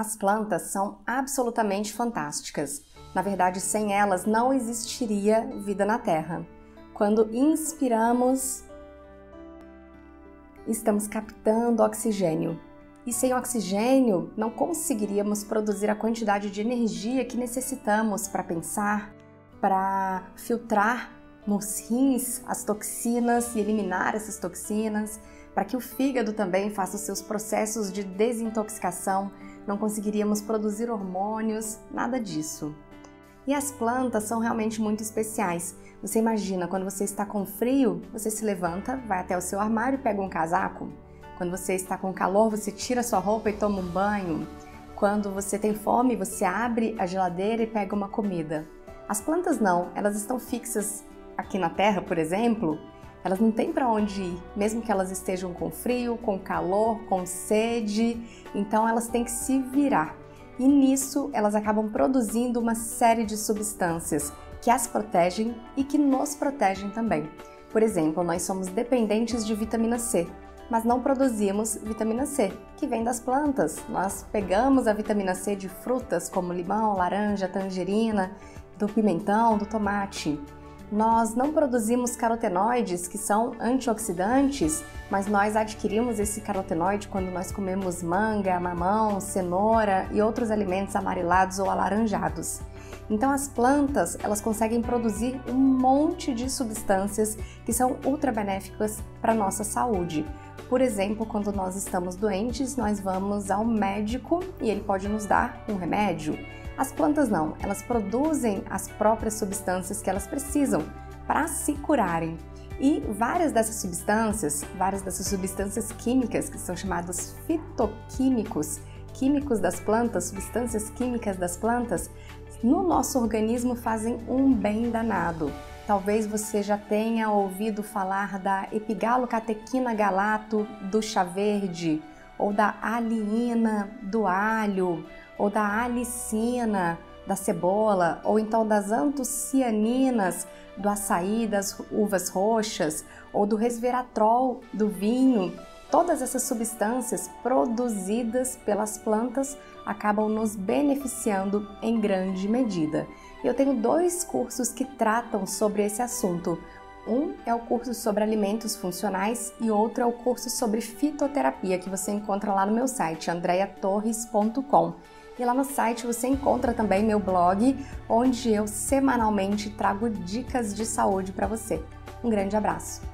As plantas são absolutamente fantásticas. Na verdade, sem elas não existiria vida na Terra. Quando inspiramos, estamos captando oxigênio. E sem oxigênio, não conseguiríamos produzir a quantidade de energia que necessitamos para pensar, para filtrar nos rins as toxinas e eliminar essas toxinas, para que o fígado também faça os seus processos de desintoxicação, não conseguiríamos produzir hormônios, nada disso. E as plantas são realmente muito especiais. Você imagina, quando você está com frio, você se levanta, vai até o seu armário e pega um casaco. Quando você está com calor, você tira sua roupa e toma um banho. Quando você tem fome, você abre a geladeira e pega uma comida. As plantas não, elas estão fixas aqui na Terra, por exemplo, elas não têm para onde ir, mesmo que elas estejam com frio, com calor, com sede, então elas têm que se virar. E nisso elas acabam produzindo uma série de substâncias que as protegem e que nos protegem também. Por exemplo, nós somos dependentes de vitamina C, mas não produzimos vitamina C, que vem das plantas. Nós pegamos a vitamina C de frutas como limão, laranja, tangerina, do pimentão, do tomate. Nós não produzimos carotenoides, que são antioxidantes, mas nós adquirimos esse carotenoide quando nós comemos manga, mamão, cenoura e outros alimentos amarelados ou alaranjados. Então as plantas, elas conseguem produzir um monte de substâncias que são ultra benéficas para nossa saúde. Por exemplo, quando nós estamos doentes, nós vamos ao médico e ele pode nos dar um remédio. As plantas não, elas produzem as próprias substâncias que elas precisam para se curarem. E várias dessas substâncias, várias dessas substâncias químicas que são chamados fitoquímicos, químicos das plantas, substâncias químicas das plantas, no nosso organismo fazem um bem danado. Talvez você já tenha ouvido falar da epigalocatequina galato do chá verde, ou da aliina do alho, ou da alicina da cebola, ou então das antocianinas do açaí, das uvas roxas, ou do resveratrol do vinho. Todas essas substâncias produzidas pelas plantas acabam nos beneficiando em grande medida. Eu tenho dois cursos que tratam sobre esse assunto. Um é o curso sobre alimentos funcionais e outro é o curso sobre fitoterapia que você encontra lá no meu site andreatorres.com. E lá no site você encontra também meu blog, onde eu semanalmente trago dicas de saúde para você. Um grande abraço!